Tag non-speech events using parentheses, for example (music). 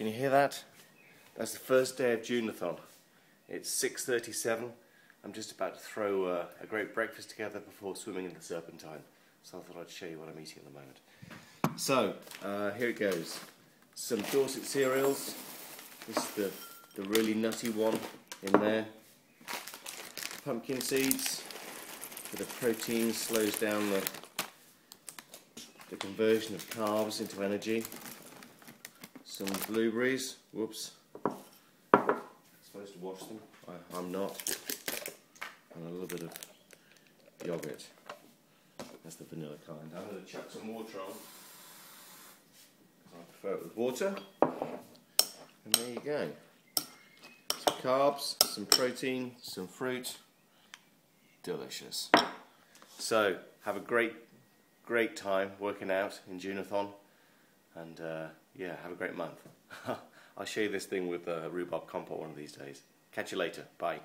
Can you hear that? That's the first day of Juneathon. It's 6.37. I'm just about to throw uh, a great breakfast together before swimming in the Serpentine. So I thought I'd show you what I'm eating at the moment. So, uh, here it goes. Some Dorset cereals. This is the, the really nutty one in there. Pumpkin seeds. Bit of protein slows down the, the conversion of carbs into energy some blueberries. Whoops. I'm supposed to wash them. I, am not. And a little bit of yogurt. That's the vanilla kind. I'm going to chuck some water on. I prefer it with water. And there you go. Some carbs, some protein, some fruit. Delicious. So, have a great, great time working out in Juneathon. And uh, yeah, have a great month. (laughs) I'll show you this thing with uh, rhubarb compote one of these days. Catch you later. Bye.